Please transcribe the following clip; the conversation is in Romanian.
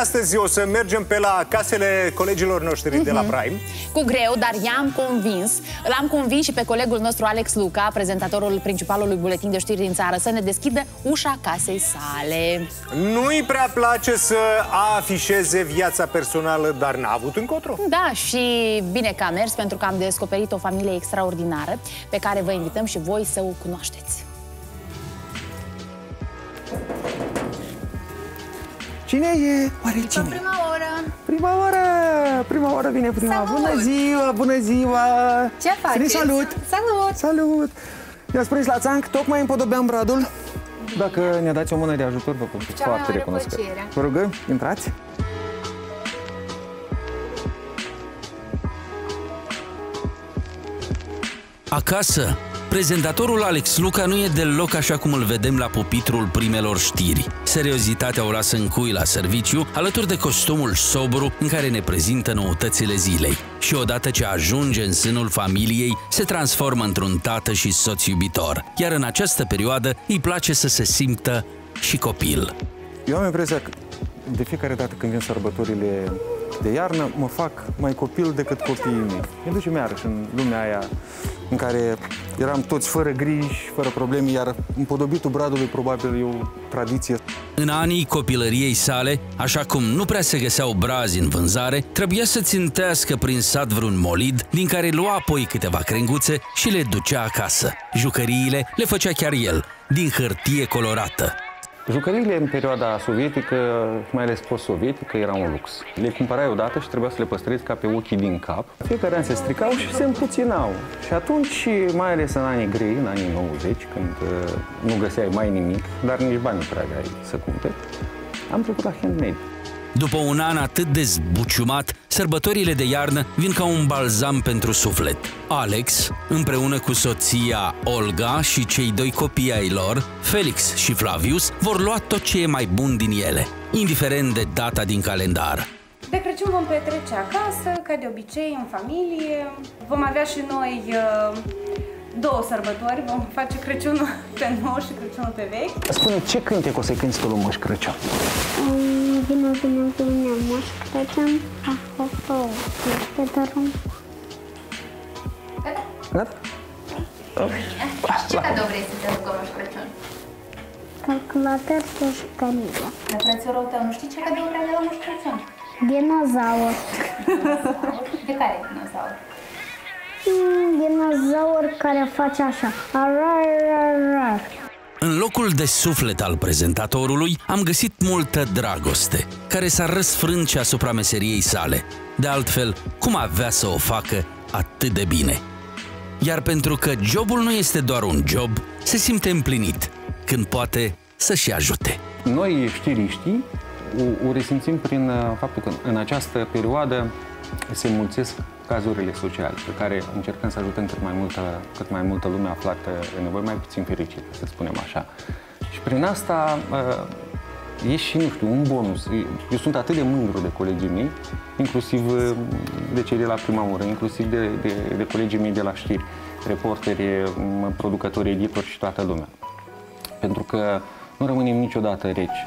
Astăzi o să mergem pe la casele colegilor noștri mm -hmm. de la Prime. Cu greu, dar i-am convins. L-am convins și pe colegul nostru Alex Luca, prezentatorul principalului buletin de știri din țară, să ne deschidă ușa casei sale. Nu-i prea place să afișeze viața personală, dar n-a avut încotro. Da, și bine că a mers, pentru că am descoperit o familie extraordinară pe care vă invităm și voi să o cunoașteți. Cine e? Oare cine? Prima oră. Prima oră. Prima oră vine prima. Salut. Bună ziua, bună ziua. Ce faceți? salut. Salut. Salut. Ne-a spus la țanc, tocmai împodobeam bradul. Dacă ne dați o mână de ajutor, vă cum foarte recunoscut. Vă rugăm, intrați. Acasă, Prezentatorul Alex Luca nu e deloc așa cum îl vedem la pupitrul primelor știri. Seriozitatea o lasă în cui la serviciu, alături de costumul sobru în care ne prezintă noutățile zilei. Și odată ce ajunge în sânul familiei, se transformă într-un tată și soț iubitor. Iar în această perioadă îi place să se simtă și copil. Eu am impresia că de fiecare dată când vin sărbătorile de iarnă, mă fac mai copil decât copiii mei. Ne ducem iarăși în lumea aia în care eram toți fără griji, fără probleme, iar împodobitul bradului probabil e o tradiție. În anii copilăriei sale, așa cum nu prea se găseau brazi în vânzare, trebuia să țintească prin sat vreun molid, din care lua apoi câteva crenguțe și le ducea acasă. Jucăriile le făcea chiar el, din hârtie colorată. Jucăriile în perioada sovietică, mai ales post-sovietică, erau un lux. Le cumpărai odată și trebuia să le păstrezi ca pe ochii din cap. Fiecare an se stricau și se împuținau. Și atunci, mai ales în anii grei, în anii 90, când uh, nu găseai mai nimic, dar nici bani nu prea aveai să cumperi, am trecut la handmade. După un an atât de zbuciumat, sărbătorile de iarnă vin ca un balzam pentru suflet. Alex, împreună cu soția Olga și cei doi copii ai lor, Felix și Flavius, vor lua tot ce e mai bun din ele, indiferent de data din calendar. De Crăciun vom petrece acasă, ca de obicei, în familie. Vom avea și noi uh, două sărbători. Vom face Crăciunul pe nou și Crăciunul pe vechi. Spune, ce cântec o să-i cânti tu lui Moș Crăciun? Um, vine, vine, vine, Moș Crăciun, ah, oh, oh, este doar un... Gata? Gata? Ce cadou vrei să te aducă Moș Crăciun? Calculator și jucărie. Dar frățiorul tău nu știi ce cadou vrea de la Moș Crăciun? Dinozaur. De care dinozaur? Mm, dinozaur care face așa. Arar, arar. În locul de suflet al prezentatorului am găsit multă dragoste, care s-a răsfrânt și asupra meseriei sale. De altfel, cum avea să o facă atât de bine? Iar pentru că jobul nu este doar un job, se simte împlinit când poate să-și ajute. Noi, știriștii, o, o resimțim prin uh, faptul că în această perioadă se mulțesc cazurile sociale pe care încercăm să ajutăm cât mai multă, cât mai multă lume aflată în nevoie mai puțin fericită, să spunem așa. Și prin asta uh, e și, nu știu, un bonus. Eu sunt atât de mândru de colegii mei, inclusiv uh, de cei de la prima oră, inclusiv de, de, de colegii mei de la știri, reporteri, producători, editori și toată lumea. Pentru că nu rămânem niciodată reci